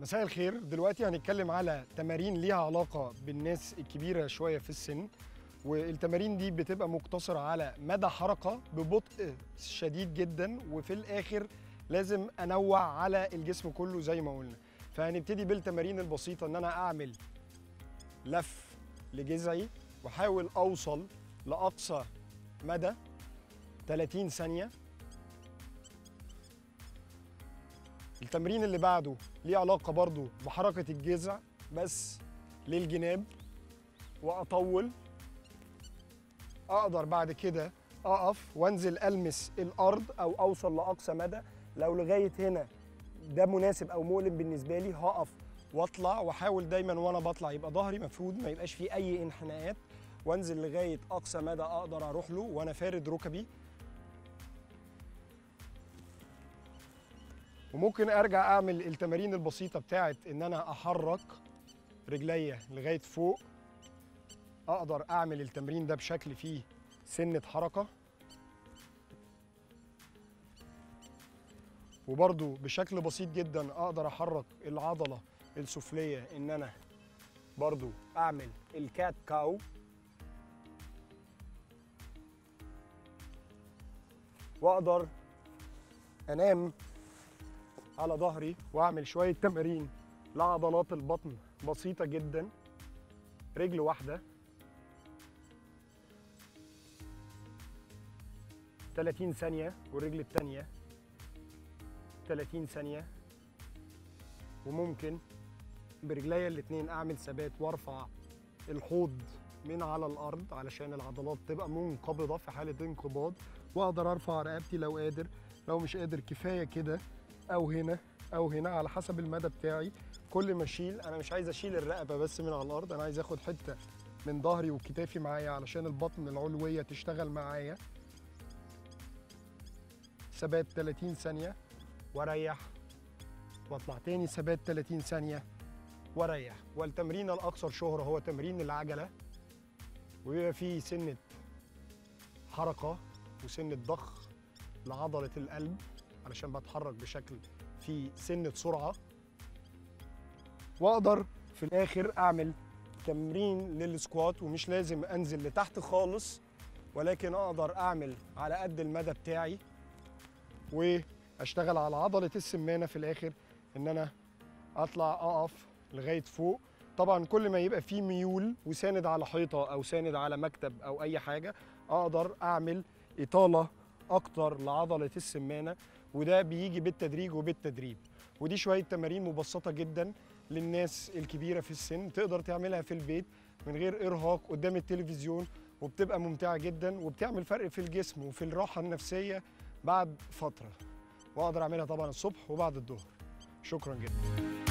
مساء الخير. دلوقتي هنتكلم على تمارين ليها علاقة بالناس الكبيرة شوية في السن والتمارين دي بتبقى مقتصرة على مدى حركة ببطء شديد جدا وفي الآخر لازم أنوع على الجسم كله زي ما قلنا. فهنبتدي بالتمارين البسيطة إن أنا أعمل لف لجذعي وأحاول أوصل لأقصى مدى 30 ثانية. التمرين اللي بعده ليه علاقة برضو بحركة الجذع بس للجناب وأطول. أقدر بعد كده أقف وأنزل ألمس الأرض أو أوصل لأقصى مدى. لو لغاية هنا ده مناسب أو مؤلم بالنسبة لي هقف وأطلع وأحاول دايما وأنا بطلع يبقى ظهري مفرود ما يبقاش فيه أي انحناءات. وأنزل لغاية أقصى مدى أقدر أروح له وأنا فارد ركبي. وممكن أرجع أعمل التمارين البسيطة بتاعت إن أنا أحرك رجليا لغاية فوق. أقدر أعمل التمرين ده بشكل فيه سنة حركة. وبرضو بشكل بسيط جدا أقدر أحرك العضلة السفلية إن أنا برضو أعمل الكات كاو. وأقدر أنام على ظهري واعمل شوية تمارين لعضلات البطن. بسيطة جدا. رجل واحدة. 30 ثانية والرجل الثانية 30 ثانية. وممكن برجليا الاتنين أعمل ثبات وأرفع الحوض من على الأرض علشان العضلات تبقى منقبضة في حالة انقباض. وأقدر أرفع رقبتي لو قادر. لو مش قادر كفاية كده. أو هنا أو هنا على حسب المدى بتاعي. كل ما أشيل أنا مش عايز أشيل الرقبة بس من على الأرض أنا عايز آخد حتة من ظهري وكتافي معايا علشان البطن العلوية تشتغل معايا. ثبات 30 ثانية وأريح. واطلع تاني ثبات 30 ثانية وأريح. والتمرين الاكثر شهرة هو تمرين العجلة. وبيبقى فيه سنة حركة وسنة ضخ لعضلة القلب. علشان بتحرك بشكل فيه سنه سرعه وأقدر في الآخر أعمل تمرين للسكوات ومش لازم أنزل لتحت خالص ولكن أقدر أعمل على قد المدى بتاعي وأشتغل على عضلة السمانة في الآخر إن أنا أطلع أقف لغاية فوق. طبعا كل ما يبقى فيه ميول وساند على حيطة أو ساند على مكتب أو أي حاجة أقدر أعمل إطالة أكتر لعضلة السمانة. وده بيجي بالتدريج وبالتدريب. ودي شوية تمارين مبسطة جدا للناس الكبيرة في السن تقدر تعملها في البيت من غير ارهاق قدام التلفزيون وبتبقى ممتعة جدا وبتعمل فرق في الجسم وفي الراحة النفسية بعد فترة. وأقدر أعملها طبعا الصبح وبعد الظهر. شكرا جدا.